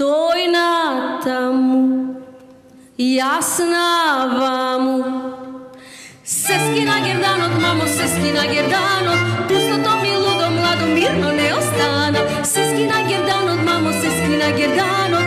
тойната му, јаснава му. Се скина герданот, мамо, се скина герданот, пустото ми лудо, младо, мирно не остана. Се скина герданот, мамо, се скина герданот,